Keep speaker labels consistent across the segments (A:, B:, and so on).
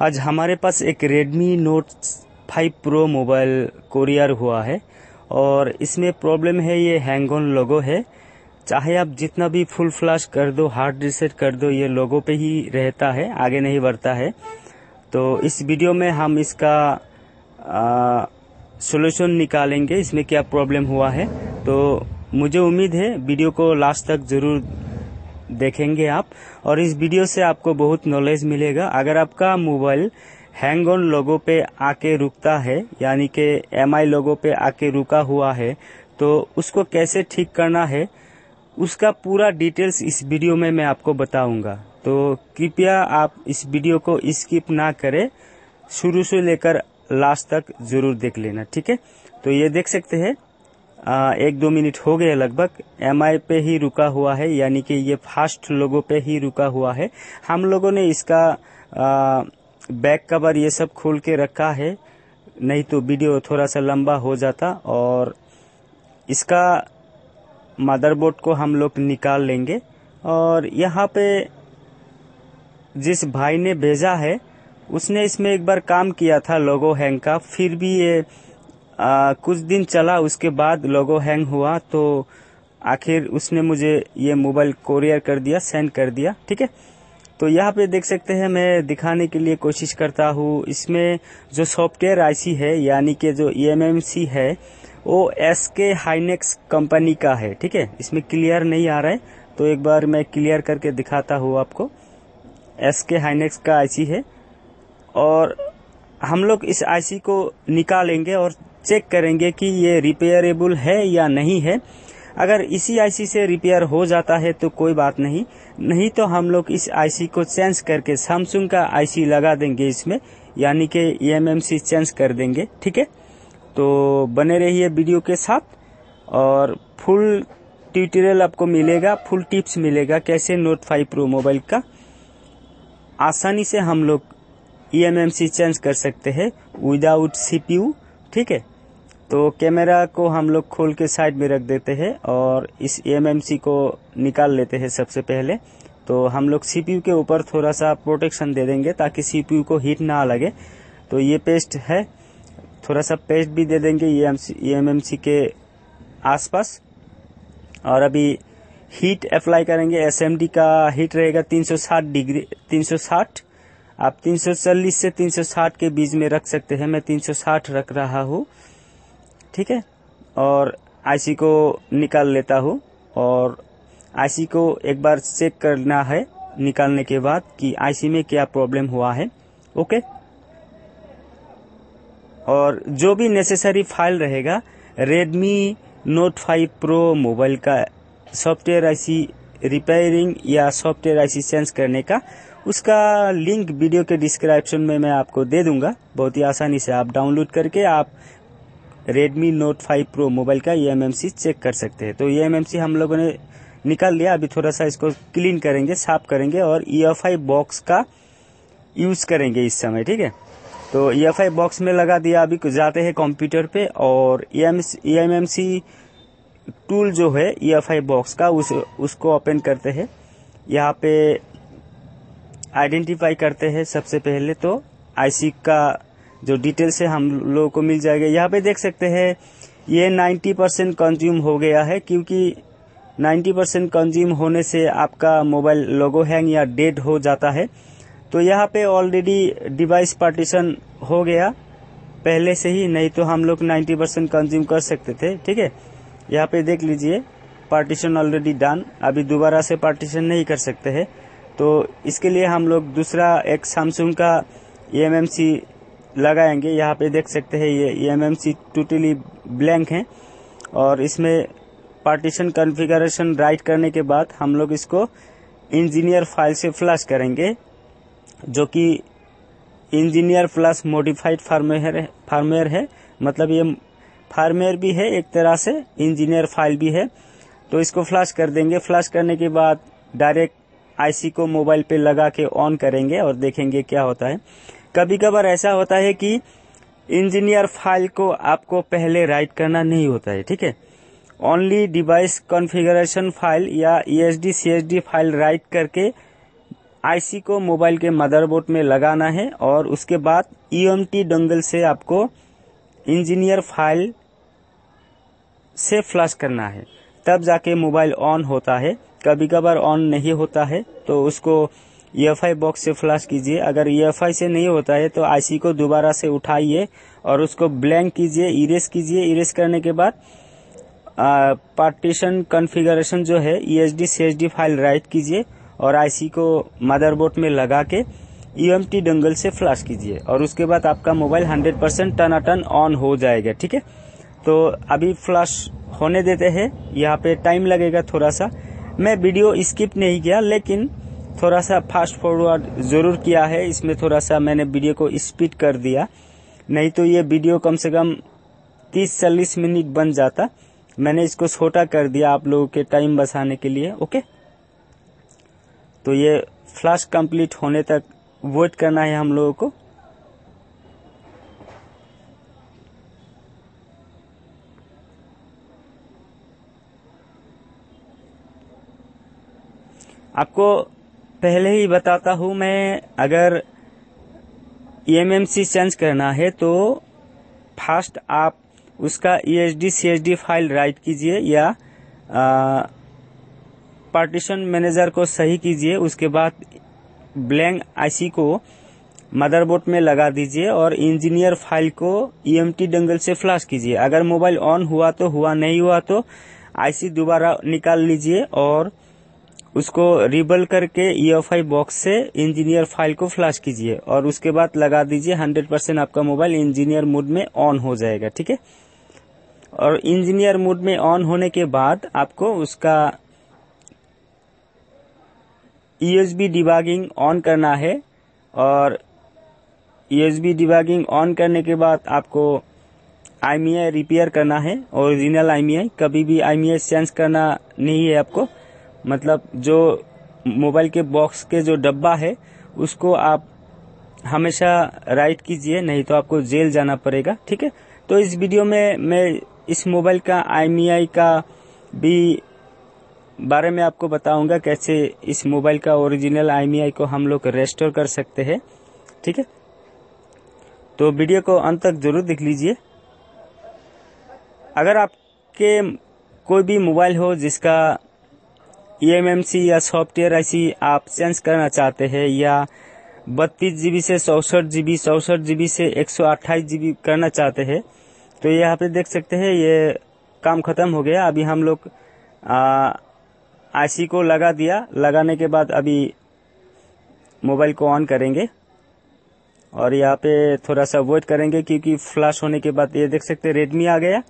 A: आज हमारे पास एक Redmi Note 5 Pro mobile courier हुआ है और इसमें प्रॉब्लम है, ये हैंग ऑन लोगो है। चाहे आप जितना भी फुल फ्लैश कर दो हार्ड रिसेट कर दो, ये लोगो पे ही रहता है, आगे नहीं बढ़ता है। तो इस वीडियो में हम इसका सोल्यूशन निकालेंगे, इसमें क्या प्रॉब्लम हुआ है। तो मुझे उम्मीद है वीडियो को लास्ट तक ज़रूर देखेंगे आप। और इस वीडियो से आपको बहुत नॉलेज मिलेगा। अगर आपका मोबाइल हैंग ऑन लोगो पे आके रुकता है, यानी कि एम आई लोगो पे आके रुका हुआ है तो उसको कैसे ठीक करना है, उसका पूरा डिटेल्स इस वीडियो में मैं आपको बताऊँगा। तो कृपया आप इस वीडियो को स्किप ना करें। शुरू से लेकर लास्ट तक ज़रूर देख लेना, ठीक है? तो ये देख सकते हैं। आ, एक दो मिनट हो गए लगभग। एमआई पे ही रुका हुआ है यानी कि ये फास्ट लोगों पे ही रुका हुआ है। हम लोगों ने इसका बैक कवर ये सब खोल के रखा है नहीं तो वीडियो थोड़ा सा लंबा हो जाता और इसका मदरबोर्ड को हम लोग निकाल लेंगे। और यहाँ पे जिस भाई ने भेजा है उसने इसमें एक बार काम किया था लोगो हैंग का फिर भी ये आ, कुछ दिन चला उसके बाद लोगो हैंग हुआ तो आखिर उसने मुझे ये मोबाइल कोरियर कर दिया सेंड कर दिया ठीक है? तो यहाँ पे देख सकते हैं मैं दिखाने के लिए कोशिश करता हूँ। इसमें जो सॉफ्टवेयर आईसी है यानी कि जो ईएमएमसी है वो एस के हाइनेक्स कंपनी का है ठीक है? इसमें क्लियर नहीं आ रहा है तो एक बार मैं क्लियर करके दिखाता हूँ आपको। एस के हाइनेक्स का आईसी है और हम लोग इस आईसी को निकालेंगे और चेक करेंगे कि ये रिपेयरेबल है या नहीं है। अगर इसी आईसी से रिपेयर हो जाता है तो कोई बात नहीं। नहीं तो हम लोग इस आईसी को चेंज करके सैमसंग का आईसी लगा देंगे इसमें, यानी कि ईएमएमसी चेंज कर देंगे, ठीक है? तो बने रहिए वीडियो के साथ और फुल ट्यूटोरियल आपको मिलेगा, फुल टिप्स मिलेगा कैसे नोट फाइव प्रो मोबाइल का। आसानी से हम लोग ईएमएमसी चेंज कर सकते हैं विदाउट सीपीयू ठीक है? तो कैमरा को हम लोग खोल के साइड में रख देते हैं और इस ईएमएमसी को निकाल लेते हैं सबसे पहले। तो हम लोग सीपीयू के ऊपर थोड़ा सा प्रोटेक्शन दे देंगे ताकि सीपीयू को हीट ना लगे। तो ये पेस्ट है। थोड़ा सा पेस्ट भी दे देंगे ईएमएमसी के आसपास। और अभी हीट अप्लाई करेंगे। एसएमडी का हीट रहेगा 360 डिग्री 360 आप 340 से 360 के बीच में रख सकते हैं। मैं 360 रख रहा हूँ। ठीक है? और आईसी को निकाल लेता हूँ और आईसी को एक बार चेक करना है निकालने के बाद कि आईसी में क्या प्रॉब्लम हुआ है। ओके और जो भी नेसेसरी फ़ाइल रहेगा रेडमी नोट 5 प्रो मोबाइल का सॉफ्टवेयर आईसी रिपेयरिंग या सॉफ्टवेयर आईसी चेंज करने का, उसका लिंक वीडियो के डिस्क्रिप्शन में मैं आपको दे दूँगा। बहुत ही आसानी से आप डाउनलोड करके आप Redmi नोट 5 प्रो मोबाइल का ईएमएमसी चेक कर सकते हैं। तो ईएमएमसी हम लोगों ने निकाल लिया। अभी थोड़ा सा इसको क्लीन करेंगे, साफ़ करेंगे और ईएफआई बॉक्स का यूज़ करेंगे इस समय, ठीक है? तो ईएफआई बॉक्स में लगा दिया। अभी जाते हैं कंप्यूटर पे और ईएमएमसी टूल जो है ईएफआई बॉक्स का, उस, उसको ओपन करते हैं। यहाँ पे आइडेंटिफाई करते हैं सबसे पहले तो आईसी का जो डिटेल्स है हम लोगों को मिल जाएगा। यहाँ पे देख सकते हैं, ये 90 परसेंट कंज्यूम हो गया है, क्योंकि 90 परसेंट कंज्यूम होने से आपका मोबाइल लोगो हैंग या डेड हो जाता है। तो यहाँ पे ऑलरेडी डिवाइस पार्टीशन हो गया। पहले से ही, नहीं तो हम लोग 90 परसेंट कंज्यूम कर सकते थे, ठीक है? यहाँ पे देख लीजिए पार्टीशन ऑलरेडी डन अभी दोबारा से पार्टीशन नहीं कर सकते हैं। तो इसके लिए हम लोग दूसरा एक सैमसंग का ईएमएमसी लगाएँगे। यहाँ पे देख सकते हैं, ये एम ईएमएमसी टोटली ब्लैंक है। और इसमें पार्टीशन कॉन्फ़िगरेशन राइट करने के बाद हम लोग इसको इंजीनियर फ़ाइल से फ्लश करेंगे, जो कि engineer plus modified firmware firmware है। मतलब ये फार्मेयर भी है, एक तरह से इंजीनियर फ़ाइल भी है। तो इसको फ्लश कर देंगे। फ्लश करने के बाद डायरेक्ट आईसी को मोबाइल पे लगा के ऑन करेंगे और देखेंगे क्या होता है। कभी कभार ऐसा होता है कि इंजीनियर फ़ाइल को आपको पहले राइट करना नहीं होता है, ठीक है? ओनली डिवाइस कॉन्फ़िगरेशन फ़ाइल या ई एस फ़ाइल राइट करके आईसी को मोबाइल के मदरबोर्ड में लगाना है और उसके बाद ई डोंगल से आपको इंजीनियर फ़ाइल से फ्लश करना है। तब जाके मोबाइल ऑन होता है। कभी कभार ऑन नहीं होता है तो उसको EFI बॉक्स से फ्लश कीजिए। अगर EFI से नहीं होता है तो आईसी को दोबारा से उठाइए और उसको ब्लैंक कीजिए इरेस कीजिए। इरेस करने के बाद पार्टीशन कॉन्फ़िगरेशन जो है E H D C H D file write कीजिए और आईसी को मदरबोर्ड में लगा के EMT डंगल से फ्लैश कीजिए। और उसके बाद आपका mobile 100 percent turn turn on हो जाएगा, ठीक है? तो अभी फ्लैश होने देते हैं। यहाँ पे टाइम लगेगा थोड़ा सा। मैं वीडियो स्किप नहीं किया, लेकिन थोड़ा सा फास्ट फॉरवर्ड ज़रूर किया है, इसमें थोड़ा सा मैंने वीडियो को स्पीड कर दिया। नहीं तो ये वीडियो कम से कम तीस चालीस मिनट बन जाता। मैंने इसको छोटा कर दिया आप लोगों के टाइम बसाने के लिए ओके तो ये फ्लैश कंप्लीट होने तक वेट करना है हम लोगों को। आपको पहले ही बताता हूँ मैं, अगर ईएमएमसी चेंज करना है तो फास्ट आप उसका ई एच फ़ाइल राइट कीजिए या पार्टीशन मैनेजर को सही कीजिए, उसके बाद ब्लैंक आईसी को मदरबोर्ड में लगा दीजिए और इंजीनियर फ़ाइल को ईएमटी डंगल से फ्लैश कीजिए। अगर मोबाइल ऑन हुआ तो हुआ नहीं हुआ तो आईसी दोबारा निकाल लीजिए और उसको रिबल करके ई बॉक्स से इंजीनियर फ़ाइल को फ्लैश कीजिए और उसके बाद लगा दीजिए हंड्रेड परसेंट आपका मोबाइल इंजीनियर मोड में ऑन हो जाएगा, ठीक है? और इंजीनियर मोड में ऑन होने के बाद आपको उसका ईएसबी डिबागिंग ऑन करना है और ईएसबी डिबागिंग ऑन करने के बाद आपको आई रिपेयर करना है ओरिजिनल आई कभी भी आई चेंज करना नहीं है आपको। मतलब जो मोबाइल के बॉक्स के जो डब्बा है, उसको आप हमेशा राइट कीजिए, नहीं तो आपको जेल जाना पड़ेगा, ठीक है? तो इस वीडियो में मैं इस मोबाइल का आई का भी बारे में आपको बताऊँगा कैसे इस मोबाइल का ओरिजिनल आई को हम लोग रेस्टोर कर सकते हैं, ठीक है? तो वीडियो को अंत तक ज़रूर देख लीजिए। अगर आपके कोई भी मोबाइल हो जिसका ई या सॉफ्टवेयर ऐसी आप चेंज करना चाहते हैं या बत्तीस जीबी से चौसठ जीबी चौसठ जीबी से एक सौ अट्ठाईस जीबी करना चाहते हैं तो यहाँ पे देख सकते हैं, ये काम खत्म हो गया। अभी हम लोग आईसी को लगा दिया। लगाने के बाद अभी मोबाइल को ऑन करेंगे और यहाँ पे थोड़ा सा वेट करेंगे क्योंकि फ्लैश होने के बाद ये देख सकते हैं रेडमी आ गया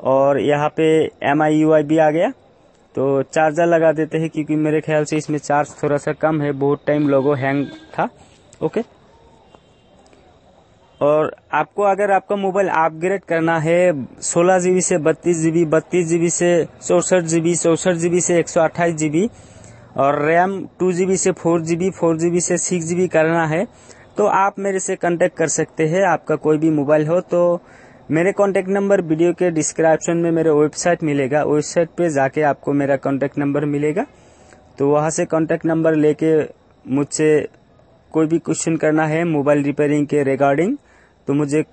A: और यहाँ पे एम आई यू आई भी आ गया। तो चार्जर लगा देते हैं क्योंकि मेरे ख्याल से इसमें चार्ज थोड़ा सा कम है, बहुत टाइम लोगो हैंग था ओके और आपको अगर आपका मोबाइल अपग्रेड करना है, सोलह जीबी से बत्तीस जीबी बत्तीस जीबी से चौसठ जीबी चौसठ जीबी से एक सौ अट्ठाईस जीबी और रैम टू जीबी से फोर जीबी फोर जीबी से सिक्स जीबी करना है तो आप मेरे से कांटेक्ट कर सकते हैं, आपका कोई भी मोबाइल हो तो मेरे कॉन्टेक्ट नंबर वीडियो के डिस्क्रिप्शन में मेरे वेबसाइट मिलेगा। वेबसाइट पे जाके आपको मेरा कॉन्टेक्ट नंबर मिलेगा। तो वहाँ से कॉन्टेक्ट नंबर लेके मुझसे कोई भी क्वेश्चन करना है मोबाइल रिपेयरिंग के रिगार्डिंग तो मुझे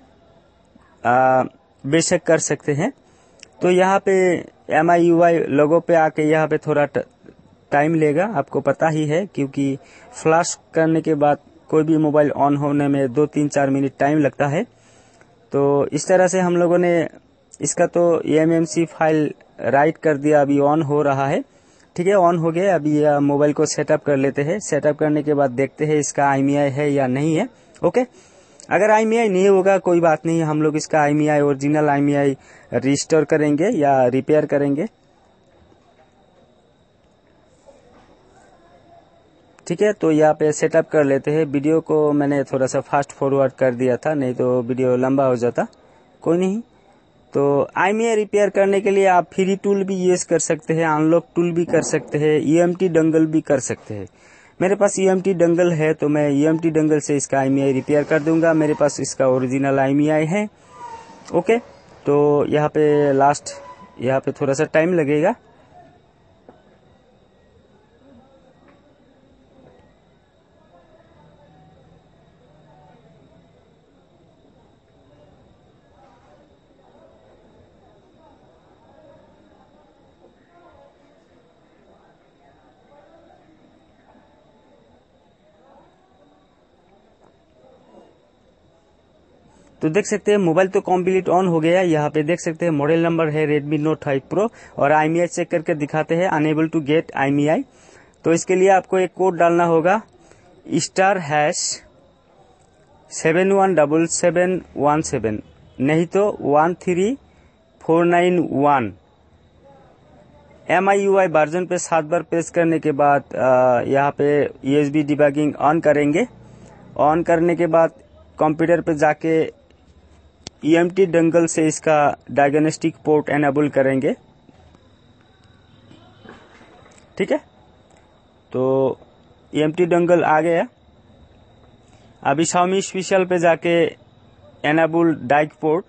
A: आ, बेशक कर सकते हैं। तो यहाँ पे एम आई यू आई लोगों पर आके यहाँ पे थोड़ा टाइम लेगा। आपको पता ही है क्योंकि फ्लैश करने के बाद कोई भी मोबाइल ऑन होने में दो तीन चार मिनट टाइम लगता है। तो इस तरह से हम लोगों ने इसका तो ए फ़ाइल राइट कर दिया। अभी ऑन हो रहा है। ठीक है ऑन हो गया अभी मोबाइल को सेटअप कर लेते हैं। सेटअप करने के बाद देखते हैं इसका आई है या नहीं है। ओके अगर आई नहीं होगा, कोई बात नहीं। हम लोग इसका आई ओरिजिनल आई रजिस्टर करेंगे या रिपेयर करेंगे। ठीक है तो यहाँ पे सेटअप कर लेते हैं। वीडियो को मैंने थोड़ा सा फास्ट फॉरवर्ड कर दिया था, नहीं तो वीडियो लंबा हो जाता। कोई नहीं। तो आई में रिपेयर करने के लिए आप फ्री टूल भी यूज़ कर सकते हैं अनलॉक टूल भी कर सकते हैं ईएमटी डंगल भी कर सकते हैं। मेरे पास ई डंगल है तो मैं ईएमटी डंगल से इसका आई रिपेयर कर दूँगा। मेरे पास इसका ओरिजिनल आई है। ओके तो यहाँ पे लास्ट यहाँ पे थोड़ा सा टाइम लगेगा। देख सकते हैं, मोबाइल तो कंप्लीट ऑन हो गया यहाँ पे देख सकते हैं मॉडल नंबर है रेडमी नोट फाइव प्रो और आई चेक करके दिखाते हैं अनेबल टू गेट आई तो इसके लिए आपको एक कोड डालना होगा star hash seven one double seven one seven नहीं तो one three four nine one M I U I version पे सात बार प्रेस करने के बाद यहाँ पे यूएसबी डिबगिंग ऑन करेंगे। ऑन करने के बाद कंप्यूटर पे जाके ईएमटी e डंगल से इसका डायग्नोस्टिक पोर्ट एनेबल करेंगे। ठीक है? तो ईएमटी e डंगल आ गया। अभी शामी स्पेशल पे जाके एनेबल डाइक पोर्ट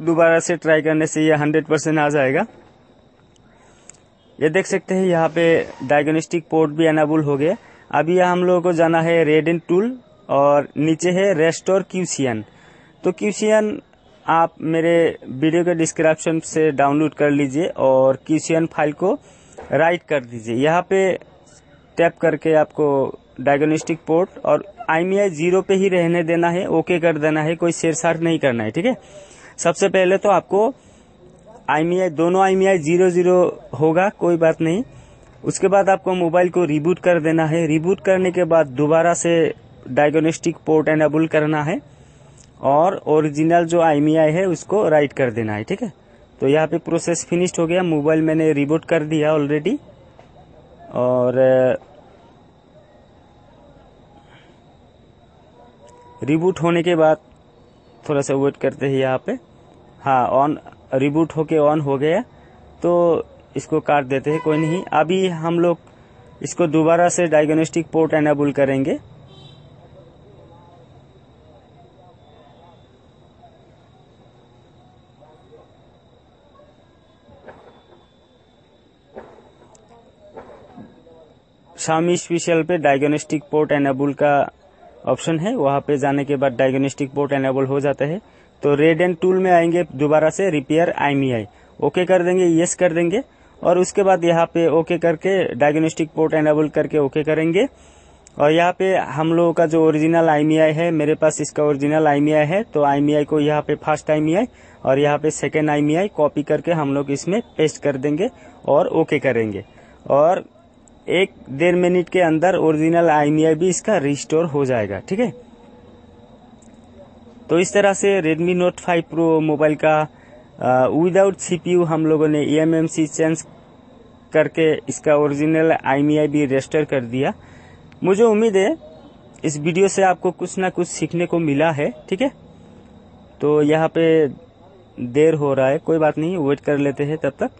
A: दोबारा से ट्राई करने से ये हंड्रेड परसेंट आ जाएगा। ये देख सकते हैं, यहाँ पे डायग्नोस्टिक पोर्ट भी एनेबल हो गया। अभी हम लोगों को जाना है रेड एंड टूल और नीचे है रेस्टोर क्यूसीएन तो क्यूसीएन आप मेरे वीडियो के डिस्क्रिप्शन से डाउनलोड कर लीजिए और क्यूसीएन फ़ाइल को राइट कर दीजिए। यहाँ पे टैप करके आपको डायग्नोस्टिक पोर्ट और आईमीआई ज़ीरो पे ही रहने देना है, ओके कर देना है, कोई शेरसार नहीं करना है, ठीक है? सबसे पहले तो आपको आईमीआई दोनों आईमीआई ज़ीरो ज़ीरो होगा, कोई बात नहीं। उसके बाद आपको मोबाइल को रिबूट कर देना है। रिबूट करने के बाद दोबारा से डायग्नोस्टिक पोर्ट एनेबल करना है। और ओरिजिनल जो आई है, उसको राइट कर देना है, ठीक है? तो यहाँ पे प्रोसेस फिनिश्ड हो गया। मोबाइल मैंने रिबूट कर दिया ऑलरेडी और रिबूट होने के बाद थोड़ा सा वेट करते हैं यहाँ पे। हाँ ऑन रिबूट होके ऑन हो गया। तो इसको काट देते हैं, कोई नहीं। अभी हम लोग इसको दोबारा से डायग्नोस्टिक पोर्ट एनेबल करेंगे। शामी स्पेशल पे डायग्नोस्टिक पोर्ट एनेबल का ऑप्शन है। वहाँ पे जाने के बाद डायग्नोस्टिक पोर्ट एनेबल हो जाता है। तो रेड एंड टूल में आएँगे दोबारा से रिपेयर आई ओके कर देंगे यस कर देंगे। और उसके बाद यहाँ पे ओके करके डायग्नोस्टिक पोर्ट एनेबल करके ओके करेंगे। और यहाँ पे हम लोगों का जो ओरिजिनल आई है, मेरे पास इसका ओरिजिनल आई है। तो आई को यहाँ पे फ़र्स्ट आई और यहाँ पे सेकेंड आई कॉपी करके हम लोग इसमें पेस्ट कर देंगे और ओके करेंगे। और एक डेढ़ मिनट के अंदर ओरिजिनल आई भी इसका रिस्टोर हो जाएगा, ठीक है? तो इस तरह से Redmi Note 5 Pro मोबाइल का विदाउट सीपीयू हम लोगों ने ई e चेंज करके इसका ओरिजिनल आई भी रजिस्टर कर दिया। मुझे उम्मीद है इस वीडियो से आपको कुछ ना कुछ सीखने को मिला है, ठीक है? तो यहाँ पे देर हो रहा है, कोई बात नहीं वेट कर लेते हैं तब तक।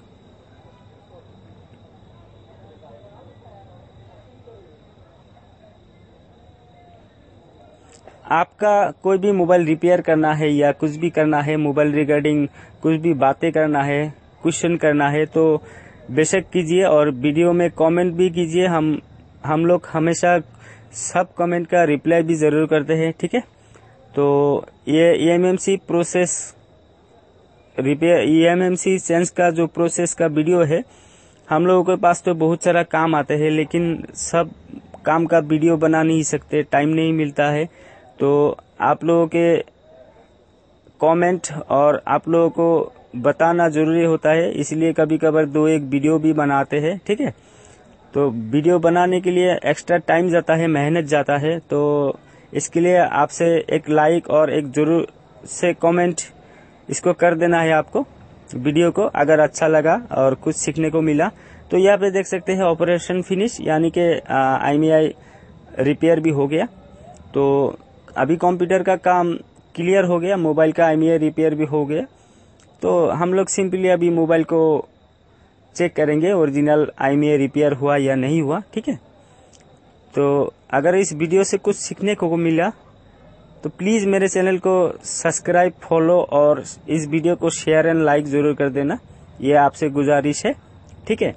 A: आपका कोई भी मोबाइल रिपेयर करना है या कुछ भी करना है, मोबाइल रिगार्डिंग कुछ भी बातें करना है, क्वेश्चन करना है तो बेशक कीजिए और वीडियो में कमेंट भी कीजिए। हम हम लोग हमेशा सब कमेंट का रिप्लाई भी ज़रूर करते हैं, ठीक है? तो ये EMMC process repair EMMC sense का जो प्रोसेस का वीडियो है, हम लोगों के पास तो बहुत सारा काम आते हैं, लेकिन सब काम का वीडियो बना नहीं सकते टाइम नहीं मिलता है। तो आप लोगों के कमेंट और आप लोगों को बताना ज़रूरी होता है, इसलिए कभी कभार दो एक वीडियो भी बनाते हैं, ठीक है? तो वीडियो बनाने के लिए एक्स्ट्रा टाइम जाता है, मेहनत जाता है तो इसके लिए आपसे एक लाइक और एक ज़रूर से कमेंट इसको कर देना है आपको वीडियो को, अगर अच्छा लगा और कुछ सीखने को मिला। तो यहाँ पे देख सकते हैं ऑपरेशन फिनिश यानी कि आई रिपेयर भी हो गया। तो अभी कंप्यूटर का काम क्लियर हो गया, मोबाइल का आई रिपेयर भी हो गया। तो हम लोग सिंपली अभी मोबाइल को चेक करेंगे, ओरिजिनल आई रिपेयर हुआ या नहीं हुआ, ठीक है? तो अगर इस वीडियो से कुछ सीखने को मिला तो प्लीज़ मेरे चैनल को सब्सक्राइब, फॉलो और इस वीडियो को शेयर एंड लाइक ज़रूर कर देना। ये आपसे गुजारिश है, ठीक है?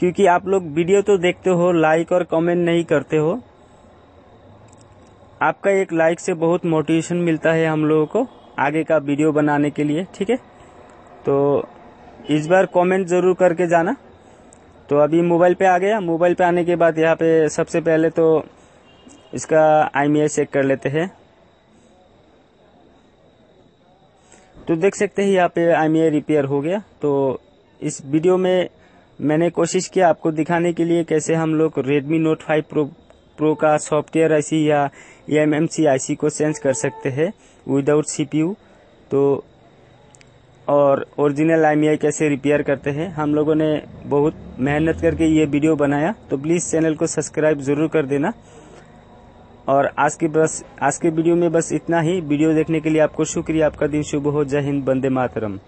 A: क्योंकि आप लोग वीडियो तो देखते हो, लाइक और कमेंट नहीं करते हो। आपका एक लाइक से बहुत मोटिवेशन मिलता है हम लोगों को आगे का वीडियो बनाने के लिए, ठीक है? तो इस बार कमेंट ज़रूर करके जाना। तो अभी मोबाइल पे आ गया। मोबाइल पे आने के बाद यहाँ पे सबसे पहले तो इसका आई चेक कर लेते हैं। तो देख सकते हैं यहाँ पे आई रिपेयर हो गया। तो इस वीडियो में मैंने कोशिश किया आपको दिखाने के लिए कैसे हम लोग Redmi Note 5 Pro प्रो का सॉफ्टवेयर आईसी या एम एम सी आईसी को चेंज कर सकते हैं विदाउट सीपीयू तो और ओरिजिनल आई कैसे रिपेयर करते हैं, हम लोगों ने बहुत मेहनत करके ये वीडियो बनाया। तो प्लीज़ चैनल को सब्सक्राइब ज़रूर कर देना। और आज की बस, आज के वीडियो में बस इतना ही। वीडियो देखने के लिए आपको शुक्रिया। आपका दिन शुभ हो। जय हिंद। बंदे मातरम।